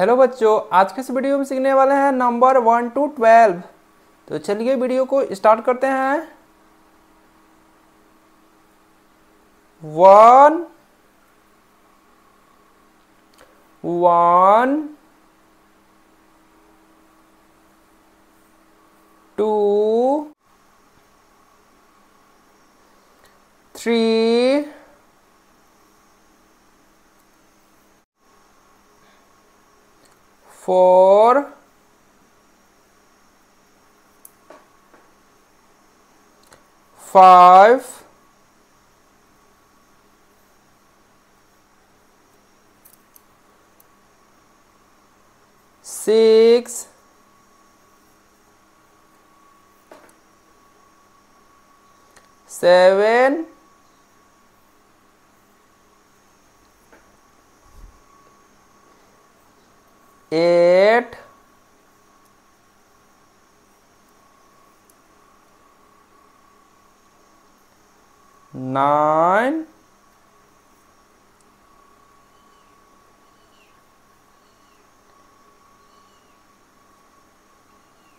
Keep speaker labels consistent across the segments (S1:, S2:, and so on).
S1: Hello बच्चों, आज के इस वीडियो में सीखने वाले हैं नंबर वन टू ट्वेल्व तो चलिए वीडियो को स्टार्ट करते हैं। One one two three four five six seven eight nine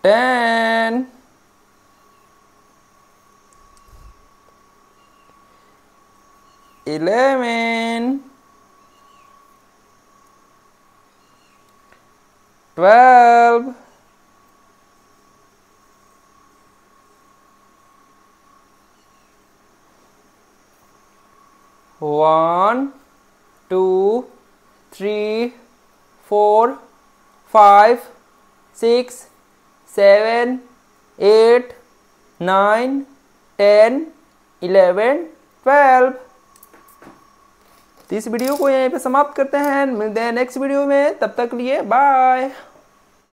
S1: ten eleven 12 1 2 3 4 5 6 7 8 9 10 11 12 इस वीडियो को यहीं पे समाप्त करते हैं। मिलते हैं नेक्स्ट वीडियो में। तब तक लिए बाय